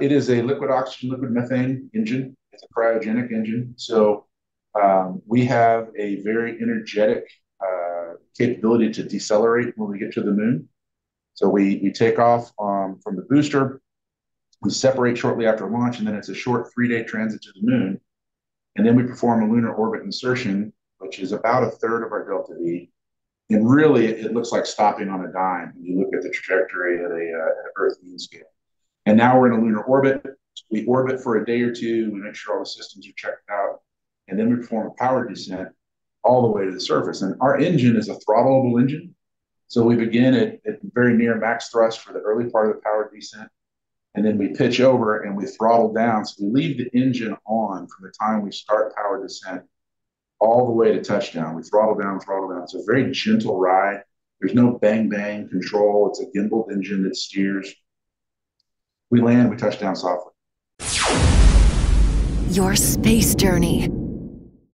It is a liquid oxygen, liquid methane engine. It's a cryogenic engine. So um, we have a very energetic uh, capability to decelerate when we get to the moon. So we, we take off um, from the booster, we separate shortly after launch, and then it's a short three day transit to the moon. And then we perform a lunar orbit insertion, which is about a third of our delta V. And really, it, looks like stopping on a dime when you look at the trajectory at a, uh, at Earth Moon scale. And now we're in a lunar orbit. We orbit for a day or two. We make sure all the systems are checked out. And then we perform a power descent all the way to the surface. And our engine is a throttleable engine. So we begin at, at very near max thrust for the early part of the power descent. And then we pitch over and we throttle down. So we leave the engine on from the time we start power descent all the way to touchdown. We throttle down, throttle down. It's a very gentle ride. There's no bang bang control. It's a gimbaled engine that steers. We land, we touch down softly. Your space journey